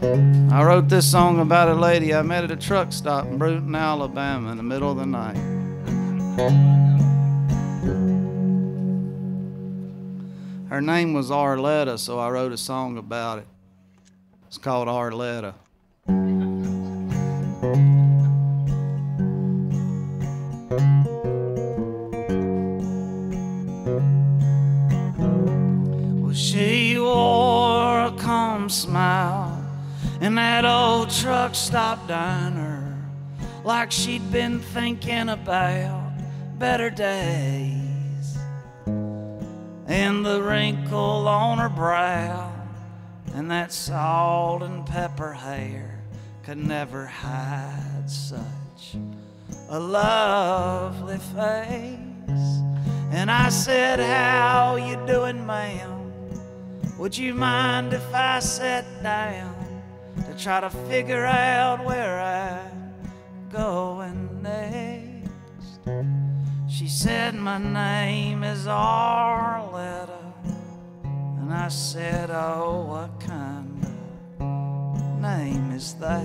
I wrote this song about a lady I met at a truck stop in Brewton, Alabama in the middle of the night. Her name was Arletta, so I wrote a song about it. It's called Arletta. Well, she wore a calm smile in that old truck stop diner, like she'd been thinking about better days. And the wrinkle on her brow and that salt and pepper hair could never hide such a lovely face. And I said, How you doing, ma'am? Would you mind if I sat down try to figure out where I'm going next? She said, My name is Arletta. And I said, Oh, what kind of name is that?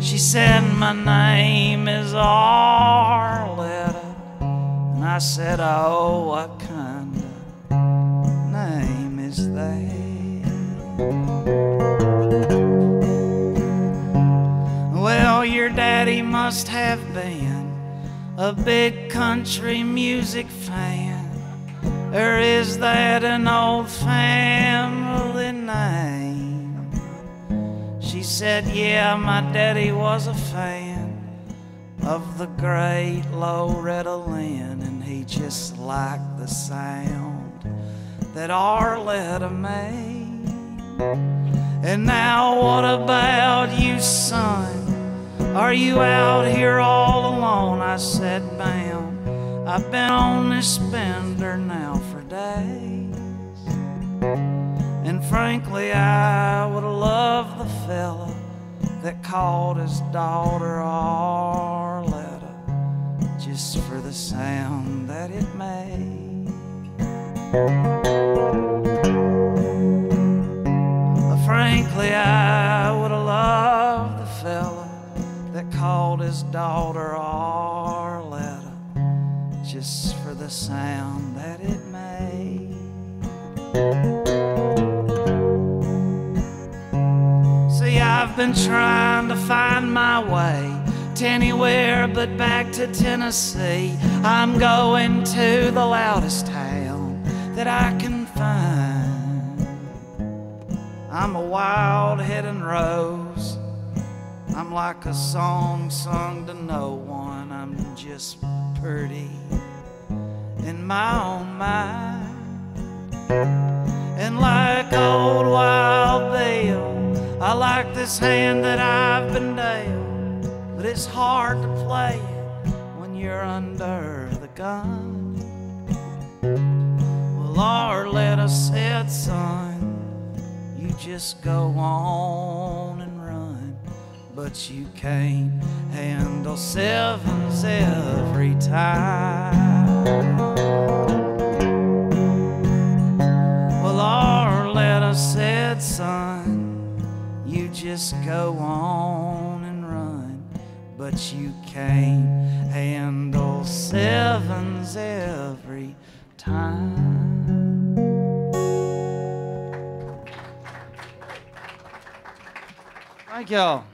She said, My name is Arletta. And I said, Oh, what kind must have been a big country music fan. Or is that an old family name? She said, Yeah, my daddy was a fan of the great Loretta Lynn, and he just liked the sound that Arletta made. And now, what about you, son? Are you out here all alone? I said, ma'am, I've been on this bender now for days. And frankly, I would loved the fella that called his daughter Arletta just for the sound that it made. Frankly, I would have loved the fella called his daughter Arletta just for the sound that it made. See, I've been trying to find my way to anywhere but back to Tennessee. I'm going to the loudest town that I can find. I'm a wild hidden rose. I'm like a song sung to no one. I'm just pretty in my own mind. And like old Wild Bill, I like this hand that I've been dealt. But it's hard to play it when you're under the gun. Well, Arletta said, son, you just go on and but you can't handle sevens every time. Well, Arletta said, son, you just go on and run, but you can't handle sevens every time. Thank y'all.